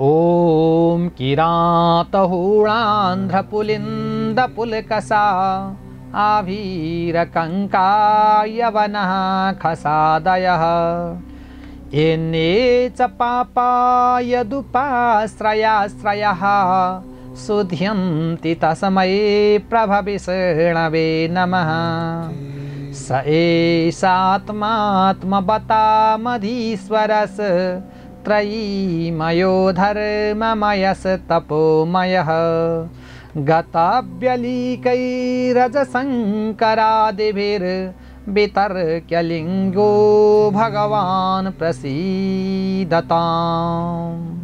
ॐ किरातहूणान्ध्रपुलिन्दपुलकसा आभीरकङ्कायवनः खसादयः एन्ये च पापायदुपाश्रयाश्रयः सुध्यन्ति तस्मै प्रभविषणवे नमः। स एषात्मात्मबतामधीश्वरस् त्रयीमयो धर्ममयस तपोमयः गताव्यलीकैरजशङ्करादिभिर्वितर्क्यलिङ्गो भगवान् प्रसीदताम्।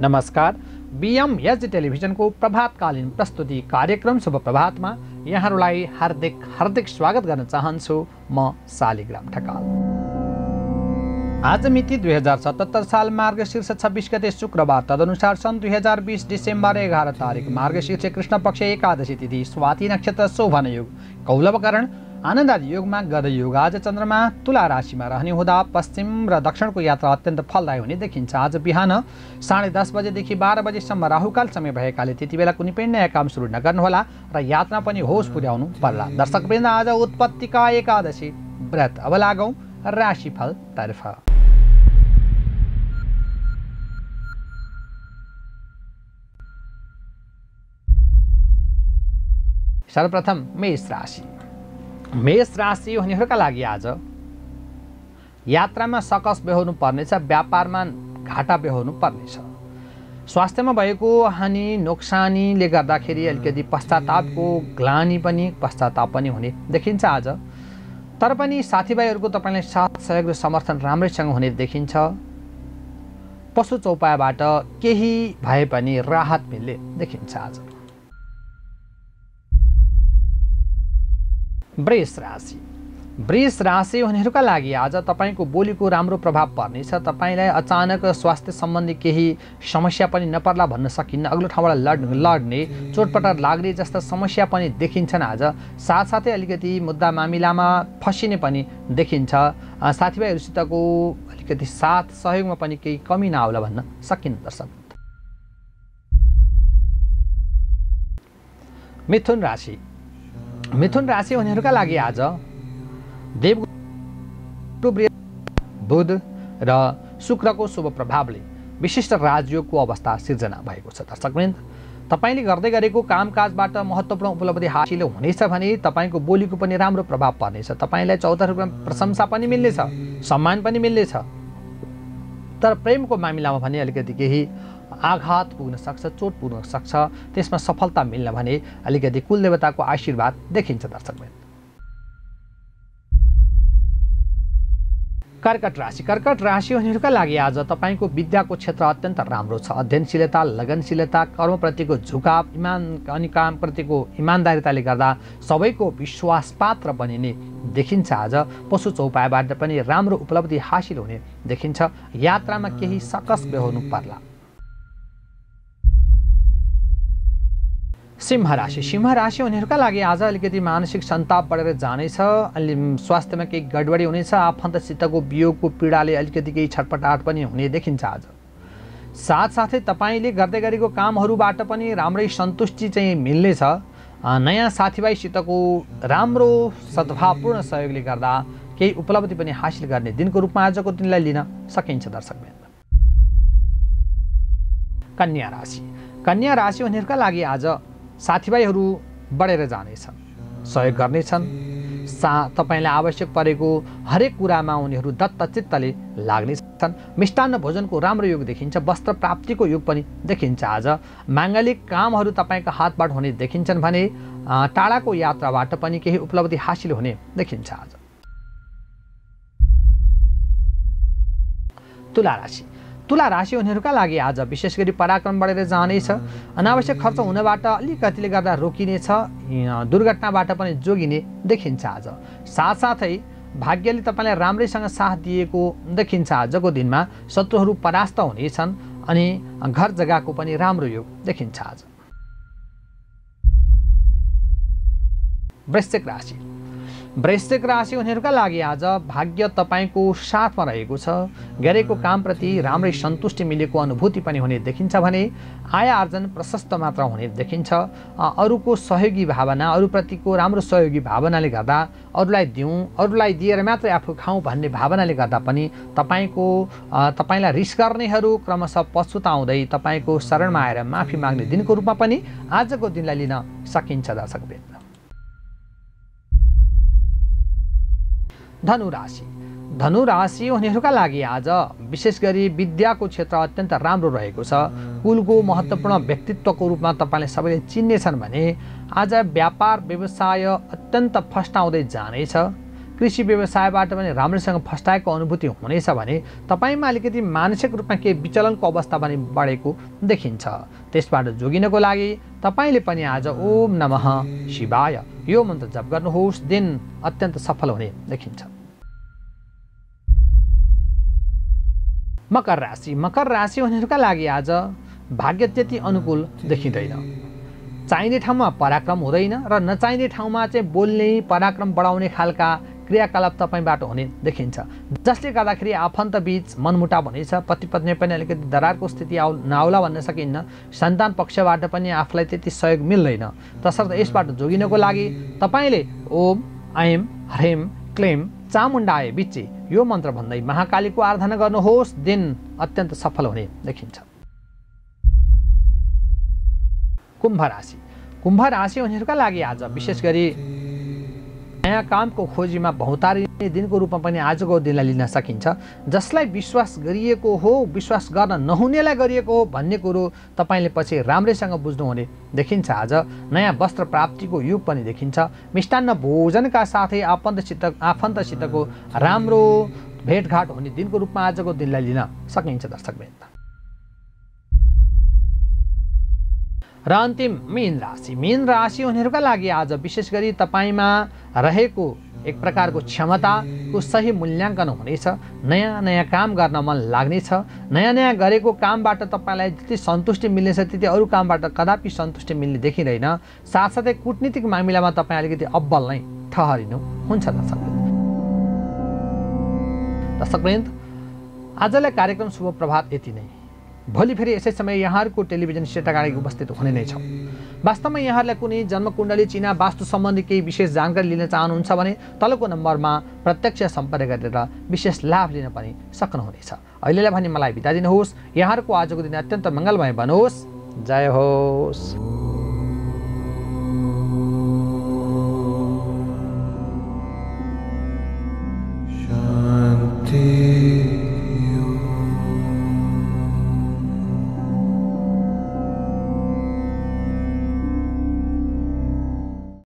नमस्कार। बिएमएच टेलिभिजनको प्रभातकालीन प्रस्तुति कार्यक्रम शुभ प्रभातमा यहाँहरूलाई हार्दिक हार्दिक स्वागत गर्न चाहन्छु। म शालिग्राम ठकाल। आज मिति दुई हजार सतहत्तर साल मार्गशीर्ष छब्बिस गते शुक्रबार तदनुसार सन् दुई हजार बिस डिसेम्बर एघार तारिक मार्गशीर्ष कृष्ण पक्ष एकादशी तिथि स्वाति नक्षत्र शोभन युग। कौलवकरण आनन्दादि युगमा गद युग। आज चन्द्रमा तुला राशिमा रहने हुँदा पश्चिम र दक्षिणको यात्रा अत्यन्त फलदायी हुने देखिन्छ। आज बिहान साढे दस बजेदेखि बाह्र बजेसम्म राहुकाल समय भएकाले त्यति बेला कुनै पनि नयाँ काम सुरु नगर्नुहोला र यात्रा पनि होस पुर्याउनु पर्ला। दर्शकवृन्द आज उत्पत्तिका एकादशी व्रत। अब लागौँ राशिफलतर्फ सर्वप्रथम मेष राशि। मेष राशि हुनेहरूका लागि आज यात्रामा सकस बेहोर्नु पर्नेछ व्यापारमा घाटा बेहोर्नु पर्नेछ। स्वास्थ्यमा भएको हानि नोक्सानीले गर्दाखेरि अलिकति पश्चातापको ग्लानी पनि पश्चाताप पनि हुने देखिन्छ आज। तर पनि साथीभाइहरूको तपाईँलाई साथ सहयोग र समर्थन राम्रैसँग हुने देखिन्छ। पशु चौपायाबाट केही भए पनि राहत मिल्ने देखिन्छ आज। वृष राशि। वृष राशि हुनेहरूका लागि आज तपाईँको बोलीको राम्रो प्रभाव पर्नेछ। तपाईँलाई अचानक स्वास्थ्य सम्बन्धी केही समस्या पनि नपर्ला भन्न सकिन्न। अग्लो ठाउँबाट लड लड्ने चोटपटक लाग्ने जस्ता समस्या पनि देखिन्छन् आज। साथसाथै अलिकति मुद्दा मामिलामा फसिने पनि देखिन्छ। साथीभाइहरूसितको अलिकति साथ सहयोगमा पनि केही कमी नआउला भन्न सकिन्न दर्शक। मिथुन राशि। मिथुन राशि हुनेहरूका लागि आज देव बुध र शुक्रको शुभ प्रभावले विशिष्ट राजयोगको अवस्था सिर्जना भएको छ। दर्शकवृन्द तपाईँले गर्दै गरेको कामकाजबाट महत्त्वपूर्ण उपलब्धि हासिल हुनेछ भने तपाईँको बोलीको पनि राम्रो प्रभाव पर्नेछ। तपाईँलाई चौतर्फमा प्रशंसा पनि मिल्नेछ सम्मान पनि मिल्नेछ। तर प्रेमको मामिलामा भने अलिकति केही आघात पुग्न सक्छ चोट पुग्न सक्छ। त्यसमा सफलता मिल्न भने अलिकति कुलदेवताको आशीर्वाद देखिन्छ दर्शकवृन्द कर्कट राशि। कर्कट राशि हुनेहरूका लागि आज तपाईँको विद्याको क्षेत्र अत्यन्त राम्रो छ। अध्ययनशीलता लगनशीलता कर्मप्रतिको झुकाव इमान अनि कामप्रतिको इमान्दारिताले गर्दा सबैको विश्वास पात्र बनिने देखिन्छ आज। पशु चौपायाबाट पनि राम्रो उपलब्धि हासिल हुने देखिन्छ। यात्रामा केही सकस बेहोर्नु पर्ला। सिंह राशि। सिंह राशि हुनेहरूका लागि आज अलिकति मानसिक सन्ताप बढेर जानेछ। अलि स्वास्थ्यमा केही गडबडी हुनेछ। आफन्तसितको वियोगको पीडाले अलिकति केही छटपटाट पनि हुने देखिन्छ आज। साथसाथै तपाईँले गर्दै गरेको कामहरूबाट पनि राम्रै सन्तुष्टि चाहिँ मिल्नेछ। नयाँ साथीभाइसितको राम्रो सद्भावपूर्ण सहयोगले गर्दा केही उपलब्धि पनि हासिल गर्ने दिनको रूपमा आजको दिनलाई लिन सकिन्छ दर्शकवृन्द। कन्या राशि। कन्या राशि हुनेहरूका लागि आज साथीभाइहरू बढेर जानेछन् सहयोग गर्नेछन्। सा तपाईँलाई आवश्यक परेको हरेक कुरामा उनीहरू दत्तचित्तले लाग्नेछन्। मिष्टान्न भोजनको राम्रो योग देखिन्छ वस्त्र प्राप्तिको योग पनि देखिन्छ आज। माङ्गलिक कामहरू तपाईँको हातबाट हुने देखिन्छन् भने टाढाको यात्राबाट पनि केही उपलब्धि हासिल हुने देखिन्छ आज। तुला राशि। तुला राशि हुनेहरूका लागि आज विशेष गरी पराक्रम बढेर जानेछ। अनावश्यक खर्च हुनबाट अलिकतिले गर्दा रोकिनेछ। दुर्घटनाबाट पनि जोगिने देखिन्छ आज। साथसाथै भाग्यले तपाईँलाई राम्रैसँग साथ दिएको देखिन्छ आजको दिनमा। शत्रुहरू परास्त हुनेछन् अनि घर जग्गाको पनि राम्रो योग देखिन्छ आज। वृश्चिक राशि। वृश्चिक राशि हुनेहरूका लागि आज भाग्य तपाईँको साथमा रहेको छ। गरेको कामप्रति राम्रै सन्तुष्टि मिलेको अनुभूति पनि हुने देखिन्छ भने आय आर्जन प्रशस्त मात्रा हुने देखिन्छ। अरूको सहयोगी भावना अरूप्रतिको राम्रो सहयोगी भावनाले गर्दा अरूलाई दिउँ अरूलाई दिएर मात्रै आफू खाउँ भन्ने भावनाले गर्दा पनि तपाईँको तपाईँलाई रिस गर्नेहरू क्रमशः पछुताउँदै तपाईँको शरणमा आएर माफी माग्ने दिनको रूपमा पनि आजको दिनलाई लिन सकिन्छ दर्शकवृन्द धनुराशि। धनुराशि हुनेहरूका लागि आज विशेष गरी विद्याको क्षेत्र अत्यन्त राम्रो रहेको छ। कुलको महत्त्वपूर्ण व्यक्तित्वको रूपमा तपाईँले सबैले चिन्नेछन् भने आज व्यापार व्यवसाय अत्यन्त फस्टाउँदै जानेछ। कृषि व्यवसायबाट पनि राम्रोसँग फस्टाएको अनुभूति हुनेछ भने तपाईँमा अलिकति मानसिक रूपमा केही विचलनको अवस्था पनि बढेको देखिन्छ। त्यसबाट जोगिनको लागि तपाईँले पनि आज ओम नमः शिवाय। यो मन्त्र जप गर्नुहोस्। दिन अत्यन्त सफल हुने देखिन्छ। मकर राशि। मकर राशि हुनेहरूका लागि आज भाग्य त्यति अनुकूल देखिँदैन। चाहिने ठाउँमा पराक्रम हुँदैन र नचाहिने ठाउँमा चाहिँ बोल्ने पराक्रम बढाउने खालका क्रियाकलाप तपाईँबाट हुने देखिन्छ। जसले गर्दाखेरि आफन्त बिच मनमुटाव हुनेछ पति पत्नी पनि अलिकति दरारको स्थिति आउ नआउला भन्न सकिन्न सन्तान पक्षबाट पनि आफूलाई त्यति सहयोग मिल्दैन। तसर्थ यसबाट जोगिनको लागि तपाईँले ओम ऐम ह्रेम क्लेम चामुण्डाए बिचे यो मन्त्र भन्दै महाकालीको आराधना गर्नुहोस् दिन अत्यन्त सफल हुने देखिन्छ। कुम्भ राशि। कुम्भ राशि हुनेहरूका लागि आज विशेष गरी नयाँ कामको खोजीमा भौतारिने दिनको रूपमा पनि आजको दिनलाई लिन सकिन्छ। जसलाई विश्वास गरिएको हो विश्वास गर्न नहुनेलाई गरिएको हो भन्ने कुरो तपाईँले पछि राम्रैसँग बुझ्नुहुने देखिन्छ। आज नयाँ वस्त्र प्राप्तिको युग पनि देखिन्छ। मिष्टान्न भोजनका साथै आफन्तसित आफन्तसितको राम्रो भेटघाट हुने दिनको रूपमा आजको दिनलाई लिन सकिन्छ दर्शकवृन्द र अन्तिम मीन राशि। मीन राशि हुनेहरूका लागि आज विशेष गरी तपाईँमा रहेको एक प्रकारको क्षमताको सही मूल्याङ्कन हुनेछ। नयाँ नयाँ काम गर्न मन लाग्नेछ। नयाँ नयाँ गरेको कामबाट तपाईँलाई जति सन्तुष्टि मिल्नेछ त्यति अरू कामबाट कदापि सन्तुष्टि मिल्ने देखिँदैन। साथसाथै कुटनीतिक मामिलामा तपाईँ अलिकति अब्बल नै ठहरिनु हुन्छ दर्शकवृन्द दर्शकवृन्द आजलाई कार्यक्रम शुभ प्रभात यति नै। भोलि फेरि यसै समय यहाँहरूको टेलिभिजन सेट अगाडि उपस्थित हुने नै छौँ। वास्तवमा यहाँहरूलाई कुनै जन्मकुण्डली चिना वास्तु सम्बन्धी केही विशेष जानकारी लिन चाहनुहुन्छ भने तलको नम्बरमा प्रत्यक्ष सम्पर्क गरेर विशेष लाभ लिन पनि सक्नुहुनेछ। अहिलेलाई भने मलाई बिदा दिनुहोस्। यहाँहरूको आजको दिन अत्यन्त मङ्गलमय बनोस्। जय होस्।